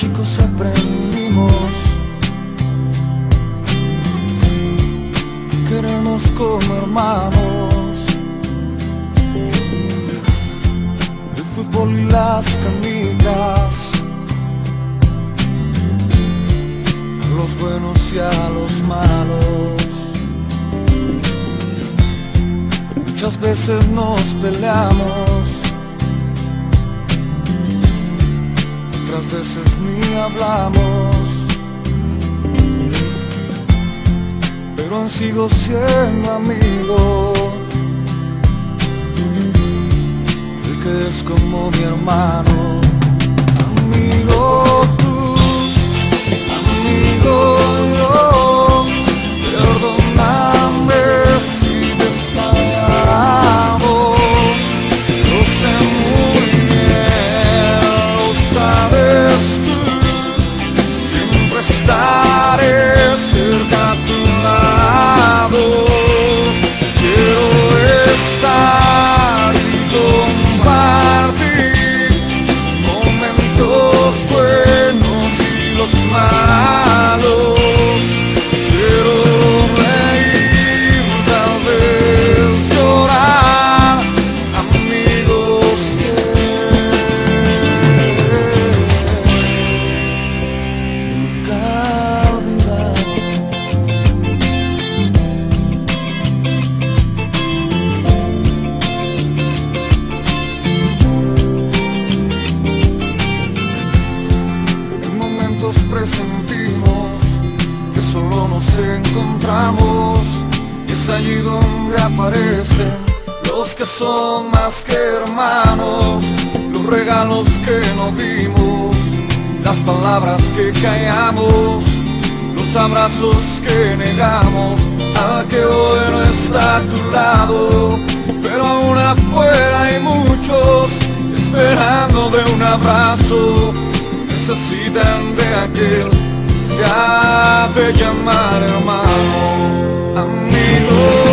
chicos aprendimos a querernos como hermanos. El fútbol y las canicas, a los buenos y a los malos. Muchas veces nos peleamos. Otras veces ni hablamos. Pero aún sigo siendo amigo. El que es como mi hermano. Y que son más que hermanos, los regalos que no dimos, las palabras que callamos, los abrazos que negamos, al que hoy no está a tu lado, pero aún afuera hay muchos esperando de un abrazo necesitan de aquel que se ha de llamar hermano, amigo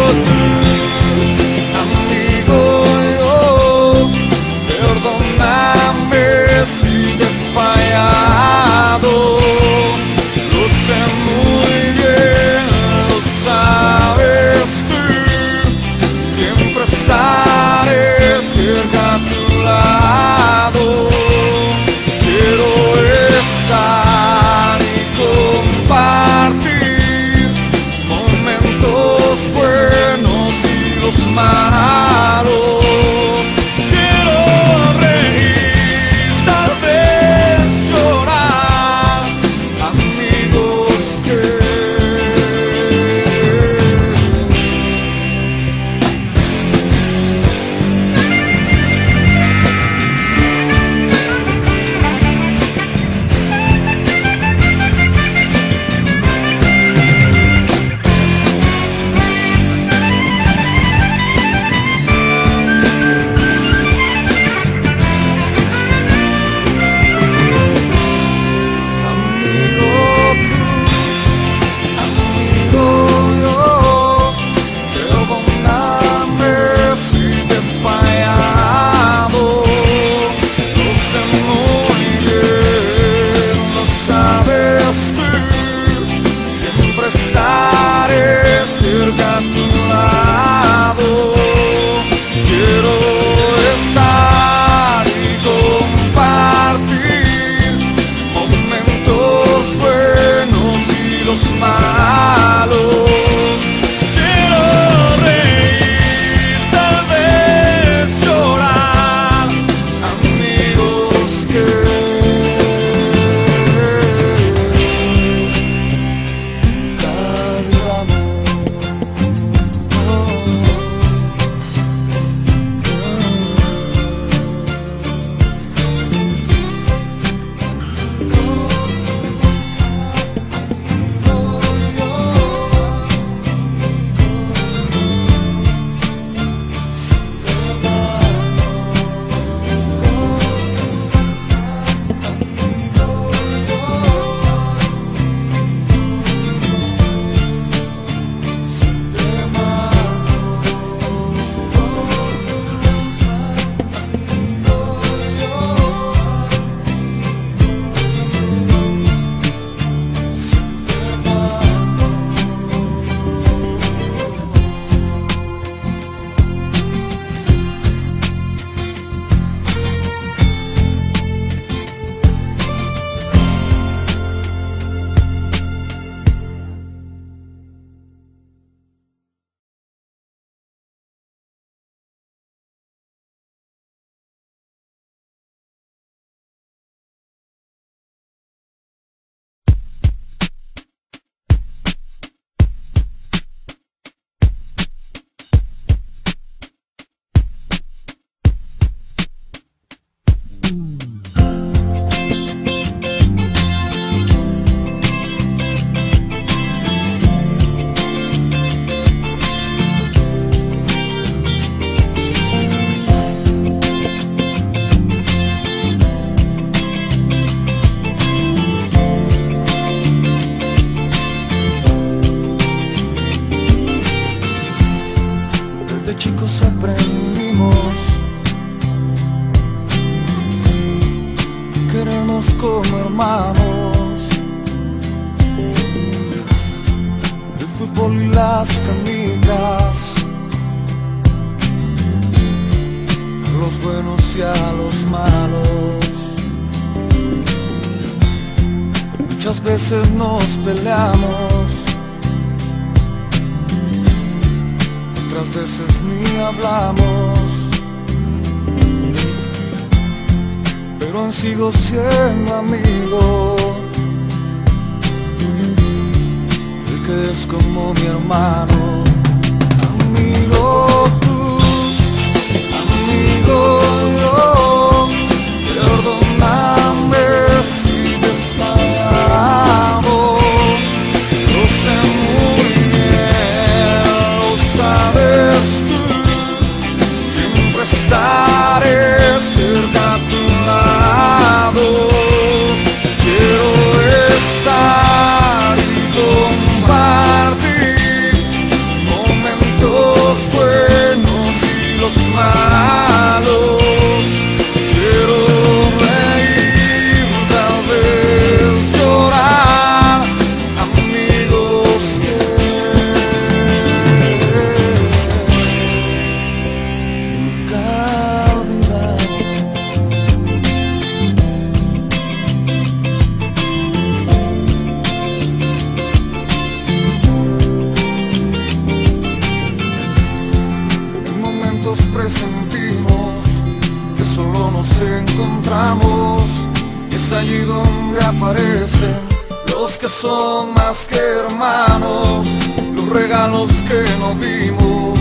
chicos aprendimos querernos como hermanos. El fútbol y las canicas, a los buenos y a los malos. Muchas veces nos peleamos, otras veces ni hablamos, pero aún sigo siendo amigo, el que es como mi hermano, los que son más que hermanos, los regalos que no dimos,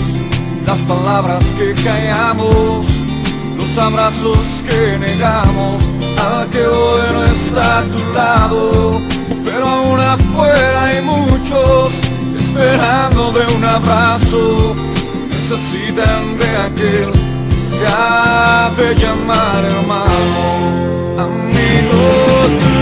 las palabras que callamos, los abrazos que negamos, al que hoy no está a tu lado, pero aún afuera hay muchos esperando de un abrazo necesitan de aquel que se ha de llamar hermano, amigo.